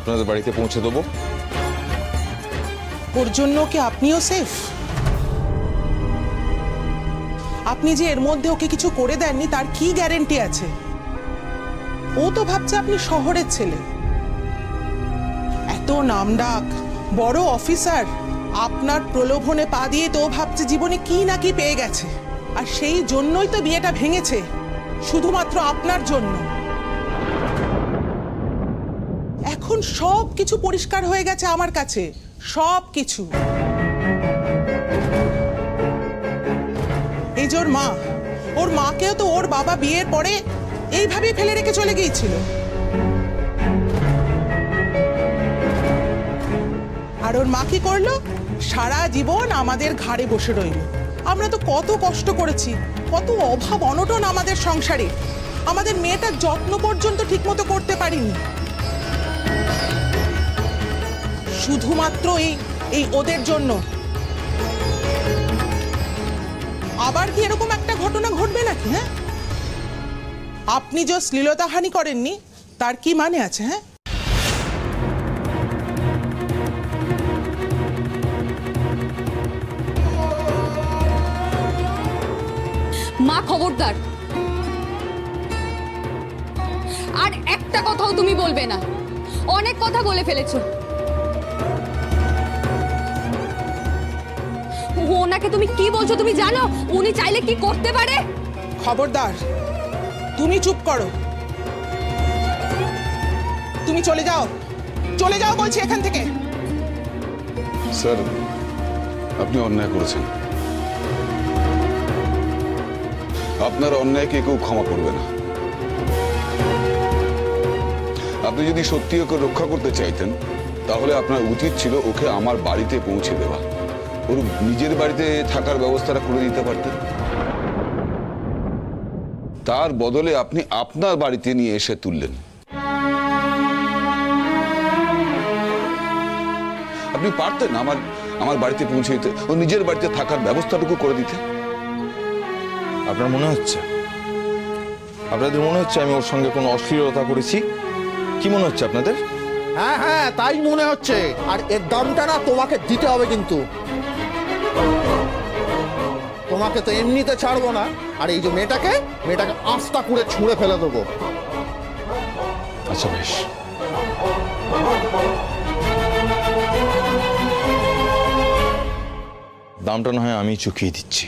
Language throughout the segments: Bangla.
আপনাদের বাড়িতে পৌঁছে দেবো। ওর জন্য কি আপনিও সেফ আপনি যে এর মধ্যে ওকে কিছু করে দেননি, তার কি গ্যারেন্টি আছে? ও তো ভাবছে আপনি শহরের ছেলে। এত নামডাক, বড় অফিসার আপনার প্রলোভনে পা দিয়ে তো ভাবছে জীবনে কি না কি পেয়ে গেছে। আর সেই জন্যই তো বিয়েটা ভেঙেছে, শুধুমাত্র আপনার জন্য। এখন সব কিছু পরিষ্কার হয়ে গেছে আমার কাছে। সব কিছু। এই যে ওর মা, ওর মাকেও তো ওর বাবা বিয়ের পরে এইভাবেই ফেলে রেখে চলে গিয়েছিল। আর ওর মা কি করল? সারা জীবন আমাদের ঘাড়ে বসে রইল। আমরা তো কত কষ্ট করেছি, কত অভাব অনটন আমাদের সংসারে। আমাদের মেয়েটার যত্ন পর্যন্ত ঠিকমতো করতে পারিনি। শুধুমাত্র এই এই ওদের জন্য। আবার কি এরকম একটা ঘটনা ঘটবে নাকি হ্যাঁ? আপনি যে শ্লীলতাহানি করেননি, তার কি মানে আছে হ্যাঁ? মা, খবরদার। আর একটা কথাও তুমি বলবে না। অনেক কথা বলে ফেলেছো। ওনাকে তুমি কি বলছো তুমি জানো? উনি চাইলে কি করতে পারে? খবরদার তুমি চুপ করো। তুমি চলে যাও। চলে যাও বলছি এখান থেকে। স্যার আপনি অন্যায় করেছেন। আপনার অন্যায়কে কেউ ক্ষমা করবে না। আপনি যদি সত্যি ওকে রক্ষা করতে চাইতেন তাহলে আপনার উচিত ছিল ওকে আমার বাড়িতে পৌঁছে দেওয়া। ওর নিজের বাড়িতে থাকার ব্যবস্থাটা করে দিতে পারতেন? তার বদলে আপনি আপনার বাড়িতে নিয়ে এসে তুললেন। আপনি পারতেন আমার আমার বাড়িতে পৌঁছে দিতে ও নিজের বাড়িতে থাকার ব্যবস্থাটুকু করে দিতে? আপনার মনে হচ্ছে? আপনাদের মনে হচ্ছে আমি ওর সঙ্গে কোনো অশ্লীলতা করেছি? কি মনে হচ্ছে আপনাদের? হ্যাঁ হ্যাঁ তাই মনে হচ্ছে। আর এর দামটা না তোমাকে দিতে হবে কিন্তু। তোমাকে তো এমনিতে ছাড়বো না। আর এই যে মেয়েটাকে মেয়েটাকে আস্তা করে ছুঁড়ে ফেলে দেবো। আচ্ছা বেশ। দামটা না হয় আমি চুকিয়ে দিচ্ছি।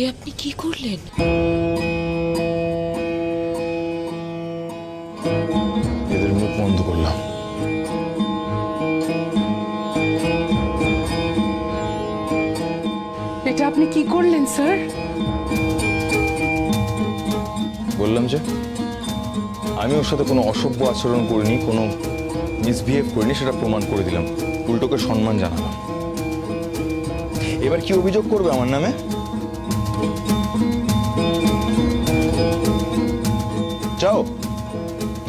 এ আপনি কি করলেন? এদের মুখ বন্ধ করলাম। এটা আপনি কি করলেন স্যার? বললাম যে আমি ওর সাথে কোনো অসভ্য আচরণ করিনি কোনো মিসবিহেভ করিনি সেটা প্রমাণ করে দিলাম। উল্টোকে সম্মান জানালাম। এবার কি অভিযোগ করবে আমার নামে?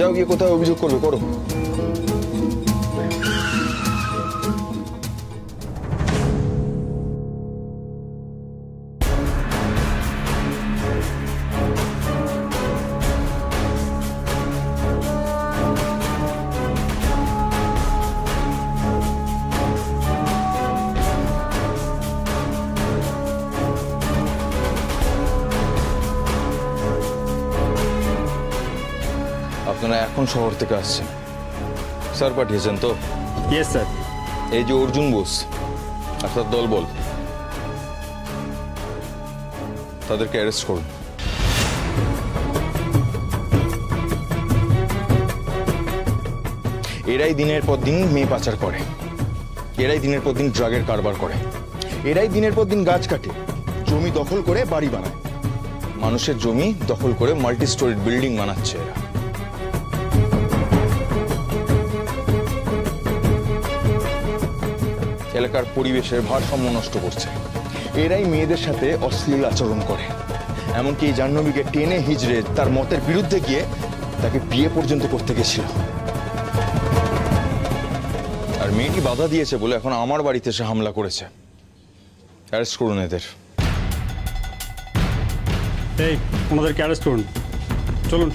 যাও গিয়ে কোথায় অভিযোগ করবে করো। আপনারা এখন শহর থেকে আসছেন। স্যার পাঠিয়েছেন তো? ইয়েস স্যার এই যে অর্জুন বোস আর তার দলবল তাদেরকে অ্যারেস্ট করুন। এরাই দিনের পর দিন মেয়ে পাচার করে। এরাই দিনের পর দিন ড্রাগের কারবার করে। এরাই দিনের পর দিন গাছ কাটে জমি দখল করে বাড়ি বানায়। মানুষের জমি দখল করে মাল্টি স্টোরিড বিল্ডিং বানাচ্ছে এরা। এলাকার পরিবেশের ভারসাম্য নষ্ট করছে। এরাই মেয়েদের সাথে অশ্লীল আচরণ করে। এমনকি এই জাহ্নবীকে টেনে হিজড়ে তার মতের বিরুদ্ধে গিয়ে তাকে বিয়ে পর্যন্ত করতে গেছিল। আর মেয়েটি বাধা দিয়েছে বলে এখন আমার বাড়িতে এসে হামলা করেছে। অ্যারেস্ট করুন এদের। এই ওনাদেরকে অ্যারেস্ট করুন। চলুন।